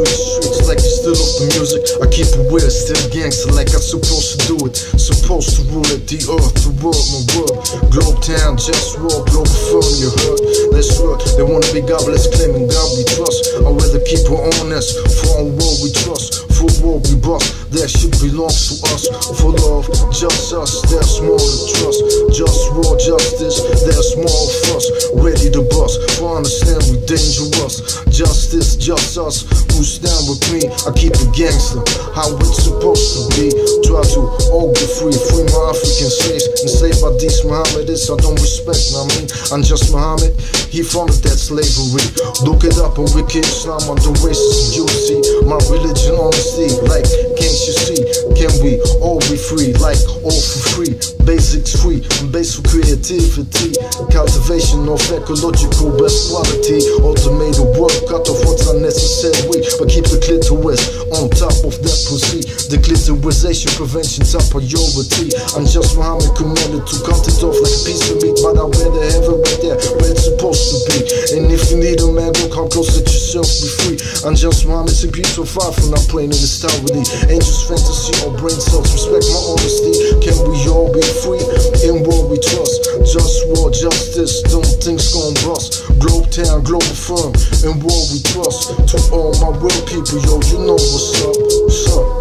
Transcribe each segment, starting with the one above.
love the music, I keep it weird, still gangster like I'm supposed to do it. Supposed to rule it, the earth, the world, my world. Globe town, just walk, globe firm, you heard. Let's work, they wanna be godless, claiming God we trust. I'd rather keep it honest, for our world we trust. World we bust, that shit belongs to us. For love, just us, there's more to trust. Just war, justice, there's more of us. Ready to bust, for understand we dangerous. Justice, just us, who stand with me. I keep it gangster, how it's supposed to be. Try to all be free, free my African slaves. Enslaved by these Mohammedists, I don't respect, I mean, I'm just Muhammad. He founded that slavery. Look it up on Wiki Islam on the racism. You see, my religion honesty. Like, can't you see? Can we all be free? Like, all for free. Basics free, and basic creativity. Cultivation of ecological best quality. Automated work, cut off what's unnecessary. But keep the clitoris on top of that pussy. The clitorisation prevention top priority. I'm just Muhammad commanded to cut it off like a piece of meat. But I wear the heaven right there where it's supposed to be. And man, go come close, let yourself be free. I'm just Muhammad, it's a beautiful far from not playing in style with angels, fantasy, or brain cells. Respect my honesty. Can we all be free in what we trust? Just war, justice, don't things gon' bust. Globe town, global firm, in what we trust. To all my real people, yo, you know what's up, what's up.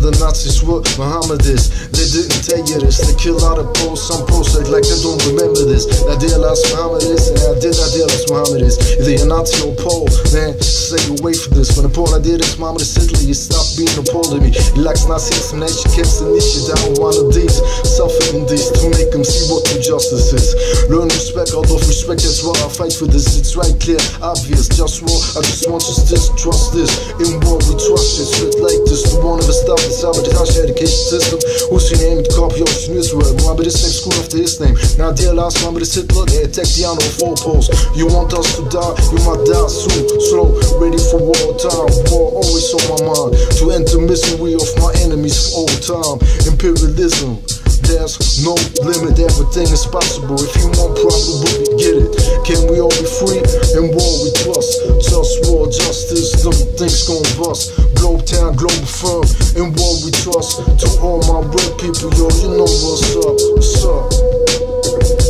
Didn't mention. The Nazis were Mohammedists. They didn't tell you this. They kill out of Poles. Some Poles act like they don't remember this. I did last Mohammedists, and I did I did last is. Either you're Nazi or Pole, then stay away from this. When the Pole I did is Mohammed Italy, you stop being a Pole to me. He likes Nazi explanation, keeps the niche down one of these. Suffering these to make them see what true justice is. Learn respect out of respect, that's why I fight for this. It's right clear, obvious, just war. I just want to trust this. In war we trust it, shit like this. The one of us stop the education system. Who's your name? The copy ocean Israel. Muhammad is name, school after his name. Now dear last Muhammad is Hitler, they attack the honor of all posts. You want us to die, you might die soon. Slow, ready for war time. War always on my mind. To end the misery of my enemies all time. Imperialism. There's no limit, everything is possible. If you want, probably get it. Can we all be free? In war we trust. Just war, justice, them things gon' bust. Globe town, global firm. In what we trust. To all my real people, yo, you know what's up. What's up?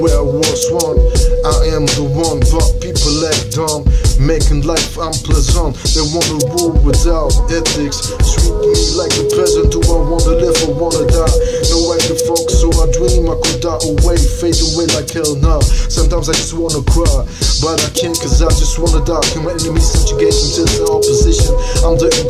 Where I was. I am the one, but people act dumb. Making life unpleasant. They wanna rule without ethics. Treat me like a peasant. Do I wanna live or wanna die? No way to fuck, so I dream I could die away, fade away like hell now. Sometimes I just wanna cry, but I can't cause I just wanna die. Can my enemies subjugate them to the opposition? I'm the being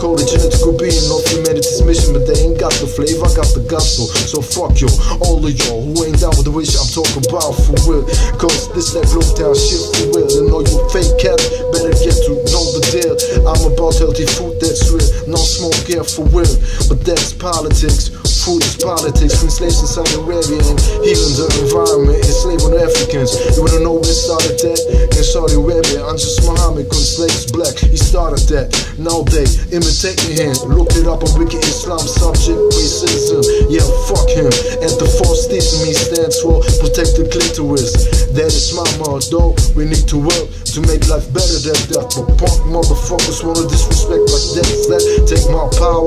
flavor, I got the gospel. So fuck you, all of y'all who ain't down with the wish I'm talking about for real. Cause this that broke down shit for real. And all you fake cats better get to know the deal. I'm about healthy food that's real, no smoke here for real. But that's politics. Food is politics, from slaves in Saudi Arabia and healing the environment, enslaving Africans. You wanna know where started that? In Saudi Arabia, I'm just Muhammad, when slaves black, he started that. Now they imitating him. Look it up on Wiki Islam, subject racism. Yeah, fuck him. And the false me stands for protect the clitoris. That is my motto. We need to work to make life better than death. But punk motherfuckers wanna disrespect my death. That take my power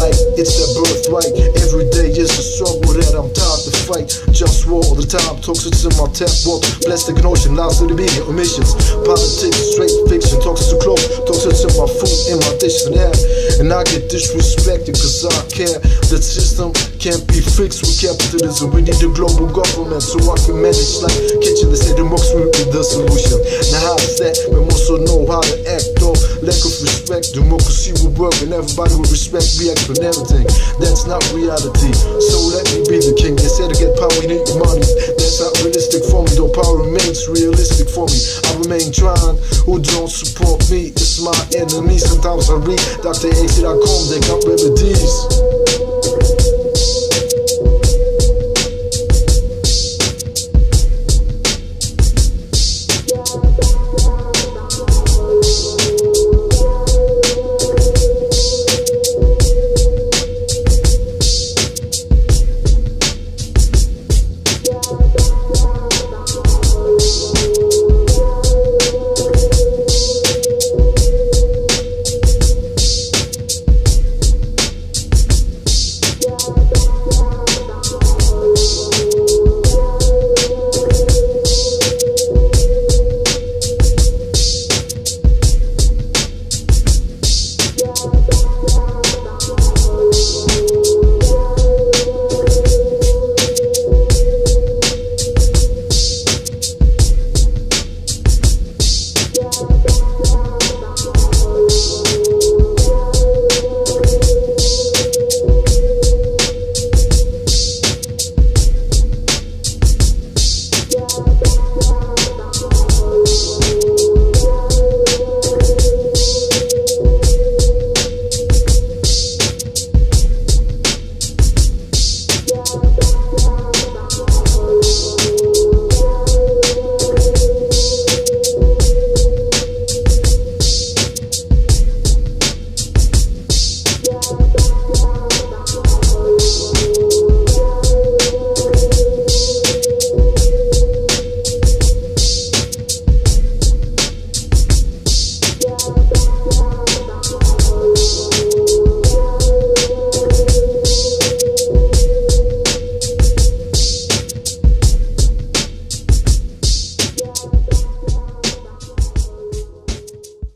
like it's their birthright. Every day is a struggle that I'm tired to fight. Just war all the time, toxic in my tap water. Plastic notion, lies to the media, omissions. Politics, straight fiction, toxic to clothes, toxic in my food, in my dish and. And I get disrespected cause I care. The system can't be fixed with capitalism. We need a global government so I can manage like kitchen. They say democracy will be the solution. Now how's that? We also know how to act though. Lack of respect, democracy will work and everybody will respect, react on everything. That's not reality. So let me be the king. They say to get power, we need power remains realistic for me. I remain trying. Who don't support me It's my enemy. Sometimes I read Dr. AC.com, they got remedies.